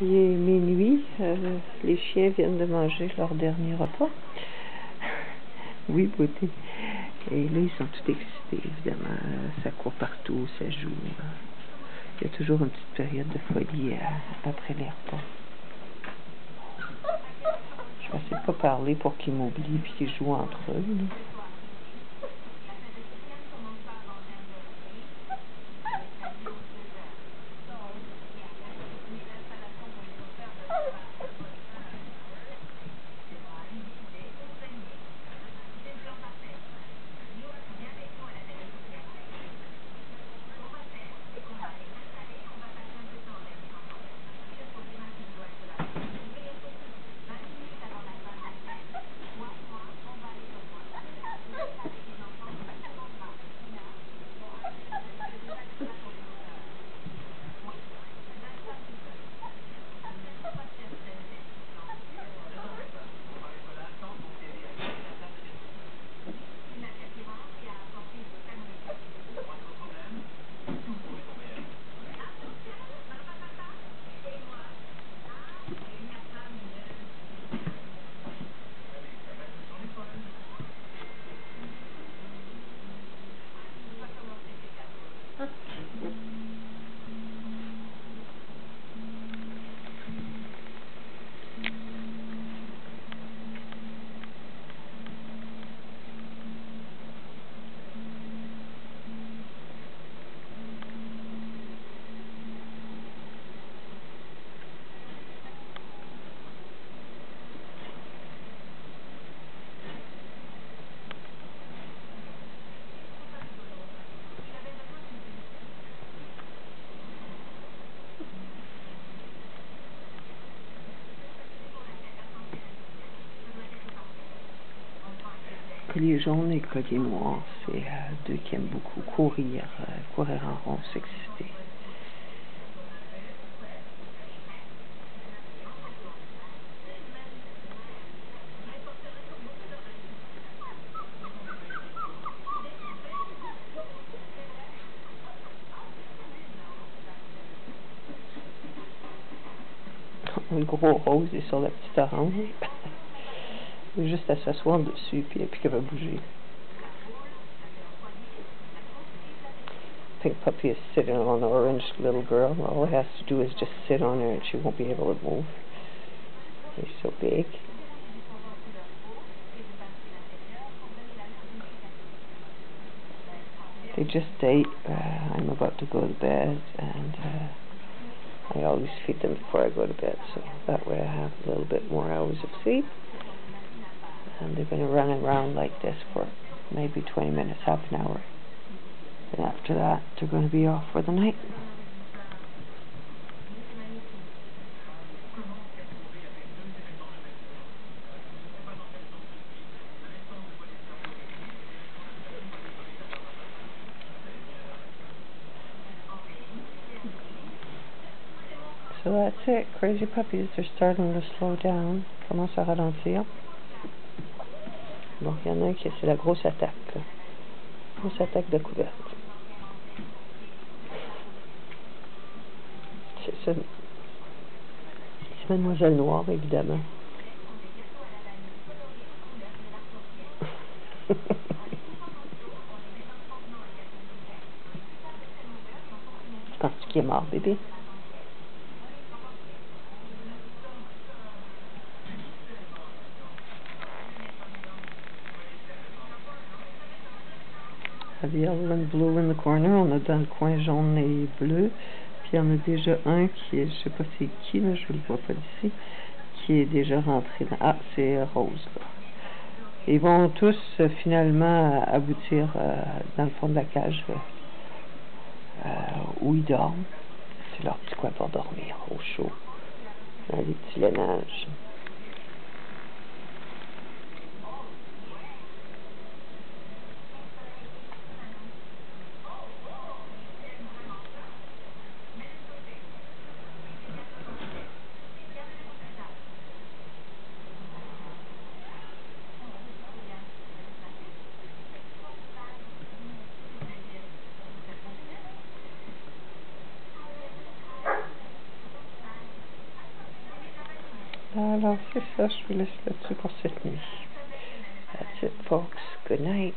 Il est minuit, euh, les chiens viennent de manger leur dernier repas. oui, beauté. Et là, ils sont tout excités, évidemment. Ça court partout, ça joue. Il y a toujours une petite période de folie euh, après les repas. Je vais essayer de pas parler pour qu'ils m'oublient et qu'ils jouent entre eux. Collier jaune et noir, c'est euh, deux qui aiment beaucoup courir, euh, courir en rond, s'exciter. Le gros rose est sur la petite orange. Juste à s'asseoir dessus, puis elle qu'elle va bouger. I think Puppy is sitting on the orange little girl. All he has to do is just sit on her and she won't be able to move. He's so big. They just ate. Uh, I'm about to go to bed and uh, I always feed them before I go to bed so that way I have a little bit more hours of sleep and they're going to run around like this for maybe 20 minutes, half an hour. And after that, they're going to be off for the night. So that's it. Crazy puppies are starting to slow down. Commence à ralentir. Bon, il y en a un qui c'est la grosse attaque. Grosse attaque de couverte. C'est ça. C'est Mademoiselle Noire, évidemment. Penses-tu qu'il est mort, bébé? Blue in the corner. On a dans le coin jaune et bleu. Puis il y en a déjà un qui est, je sais pas c'est qui, là, je le vois pas d'ici, qui est déjà rentré. Ah, c'est rose. Ils vont tous euh, finalement aboutir euh, dans le fond de la cage euh, où ils dorment. C'est leur petit coin pour dormir, au chaud, dans les petits. Alors, c'est ça, je vous laisse là-dessus pour cette nuit. That's it, folks. Good night.